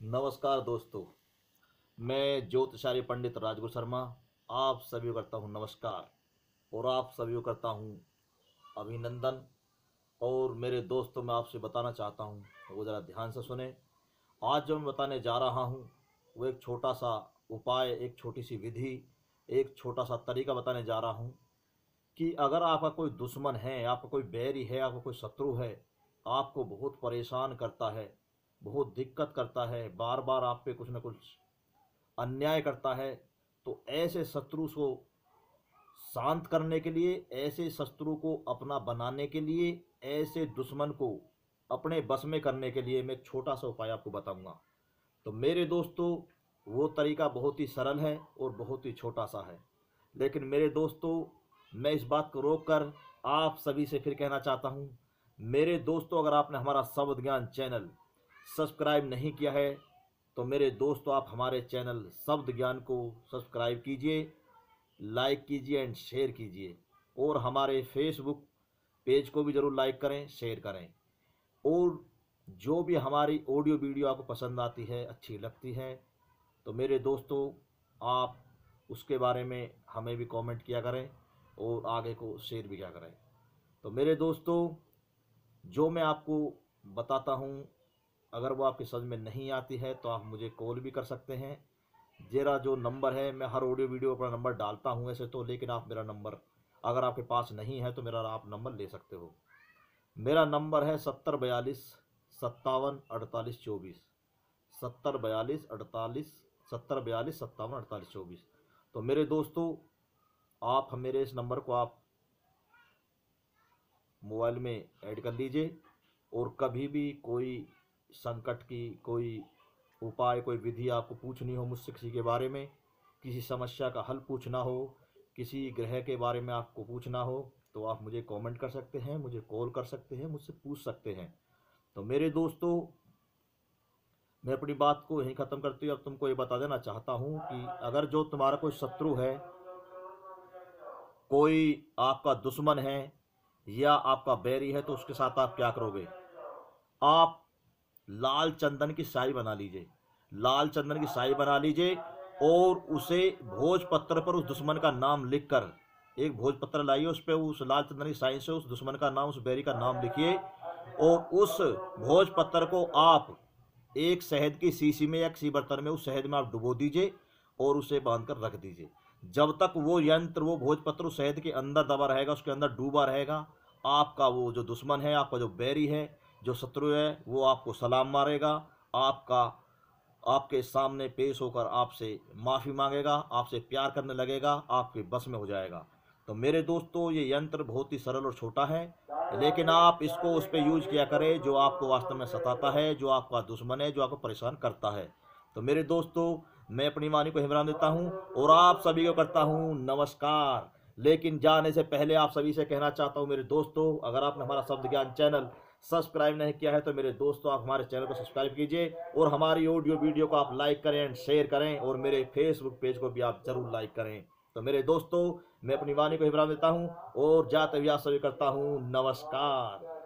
नमस्कार दोस्तों, मैं ज्योतिषारी पंडित राजगुरु शर्मा आप सभी को करता हूँ नमस्कार और आप सभी को करता हूँ अभिनंदन। और मेरे दोस्तों, मैं आपसे बताना चाहता हूँ, वो ज़रा ध्यान से सुने। आज जो मैं बताने जा रहा हूँ, वो एक छोटा सा उपाय, एक छोटी सी विधि, एक छोटा सा तरीका बताने जा रहा हूँ कि अगर आपका कोई दुश्मन है, आपका कोई बैरी है, आपका कोई शत्रु है, आपको बहुत परेशान करता है बहुत दिक्कत करता है बार बार आप पे कुछ ना कुछ अन्याय करता है तो ऐसे शत्रु को शांत करने के लिए, ऐसे शत्रु को अपना बनाने के लिए, ऐसे दुश्मन को अपने बस में करने के लिए मैं छोटा सा उपाय आपको बताऊँगा। तो मेरे दोस्तों, वो तरीका बहुत ही सरल है और बहुत ही छोटा सा है। लेकिन मेरे दोस्तों, मैं इस बात को रोक कर आप सभी से फिर कहना चाहता हूँ, मेरे दोस्तों, अगर आपने हमारा शब्द ज्ञान चैनल सब्सक्राइब नहीं किया है तो मेरे दोस्तों, आप हमारे चैनल शब्द ज्ञान को सब्सक्राइब कीजिए, लाइक कीजिए एंड शेयर कीजिए। और हमारे फेसबुक पेज को भी ज़रूर लाइक करें, शेयर करें। और जो भी हमारी ऑडियो वीडियो आपको पसंद आती है, अच्छी लगती है तो मेरे दोस्तों, आप उसके बारे में हमें भी कमेंट किया करें और आगे को शेयर भी किया करें। तो मेरे दोस्तों, जो मैं आपको बताता हूँ अगर वो आपकी समझ में नहीं आती है तो आप मुझे कॉल भी कर सकते हैं। जेरा जो नंबर है, मैं हर ऑडियो वीडियो पर नंबर डालता हूँ ऐसे तो लेकिन आप मेरा नंबर, अगर आपके पास नहीं है तो मेरा आप नंबर ले सकते हो। मेरा नंबर है सत्तर बयालीस सत्तावन अड़तालीस चौबीस। सत्तर बयालीस अड़तालीस सत्तर बयालीस सत्तावन अड़तालीस चौबीस। तो मेरे दोस्तों, आप मेरे इस नंबर को आप मोबाइल में ऐड कर लीजिए, और कभी भी कोई संकट की कोई उपाय, कोई विधि आपको पूछनी हो मुझसे किसी के बारे में, किसी समस्या का हल पूछना हो, किसी ग्रह के बारे में आपको पूछना हो तो आप मुझे कमेंट कर सकते हैं, मुझे कॉल कर सकते हैं, मुझसे पूछ सकते हैं। तो मेरे दोस्तों, मैं अपनी बात को यहीं ख़त्म करती हूँ। अब तुमको ये बता देना चाहता हूँ कि अगर जो तुम्हारा कोई शत्रु है, कोई आपका दुश्मन है या आपका बैरी है तो उसके साथ आप क्या करोगे? आप लाल चंदन की साई बना लीजिए। लाल चंदन की साई बना लीजिए और उसे भोजपत्र पर उस दुश्मन का नाम लिखकर, एक भोजपत्र लाइए उस पर उस लाल चंदन की साई से उस दुश्मन का नाम, उस बैरी का नाम लिखिए और उस भोजपत्र को आप एक शहद की शीशी में या किसी बर्तन में उस शहद में आप डुबो दीजिए और उसे बाँध कर रख दीजिए। जब तक वो यंत्र, वो भोजपत्र उस शहद के अंदर दबा रहेगा, उसके अंदर डूबा रहेगा, आपका वो जो दुश्मन है, आपका जो बैरी है जो शत्रु है, वो आपको सलाम मारेगा, आपका, आपके सामने पेश होकर आपसे माफ़ी मांगेगा, आपसे प्यार करने लगेगा, आपके बस में हो जाएगा। तो मेरे दोस्तों, ये यंत्र बहुत ही सरल और छोटा है, लेकिन आप इसको उस पर यूज़ किया करें, जो आपको वास्तव में सताता है, जो आपका दुश्मन है, जो आपको परेशान करता है। तो मेरे दोस्तों, मैं अपनी वाणी को हिमरान देता हूँ और आप सभी को करता हूँ नमस्कार। लेकिन जाने से पहले आप सभी से कहना चाहता हूँ, मेरे दोस्तों, अगर आपने हमारा शब्द ज्ञान चैनल सब्सक्राइब नहीं किया है तो मेरे दोस्तों, आप हमारे चैनल को सब्सक्राइब कीजिए और हमारी ऑडियो वीडियो को आप लाइक करें एंड शेयर करें और मेरे फेसबुक पेज को भी आप ज़रूर लाइक करें। तो मेरे दोस्तों, मैं अपनी वाणी को विराम देता हूँ और जाते हुए सभी करता हूँ, नमस्कार।